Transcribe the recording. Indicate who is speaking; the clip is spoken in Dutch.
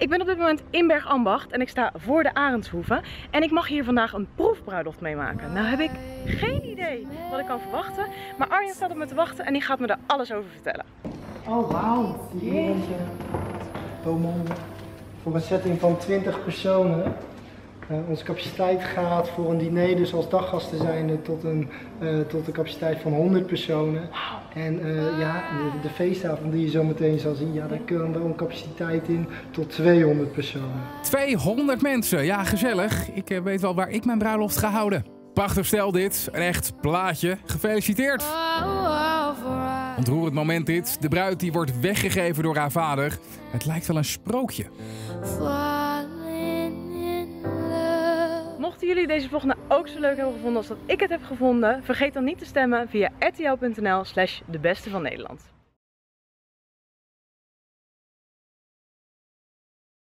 Speaker 1: Ik ben op dit moment in Bergambacht en ik sta voor de Arendshoeve. En ik mag hier vandaag een proefbruiloft meemaken. Nou heb ik geen idee wat ik kan verwachten. Maar Arjen staat op me te wachten en die gaat me er alles over vertellen.
Speaker 2: Oh, wauw. Is Beaumont. Voor een setting van 20 personen. Uh, onze capaciteit gaat voor een diner, dus als daggasten zijn, tot een, uh, tot een capaciteit van 100 personen. En uh, ja, de, de, feestavond die je zo meteen zal zien, ja, daar kan er een capaciteit in tot 200 personen.
Speaker 3: 200 mensen, ja gezellig. Ik weet wel waar ik mijn bruiloft ga houden. Prachtig stel dit, een echt plaatje. Gefeliciteerd! Ontroerend moment dit. De bruid die wordt weggegeven door haar vader. Het lijkt wel een sprookje.
Speaker 1: Jullie deze vlog nou ook zo leuk hebben gevonden als dat ik het heb gevonden, vergeet dan niet te stemmen via rtl.nl slash de beste van Nederland.